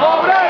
Obra!